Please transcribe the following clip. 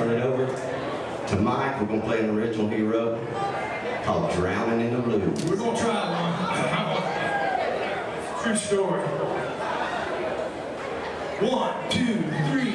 turn it over to Mike. We're gonna play an original hero called Drowning in the Blues. We're gonna try one. True story. One, two, three.